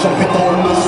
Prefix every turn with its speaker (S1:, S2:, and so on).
S1: Chapiton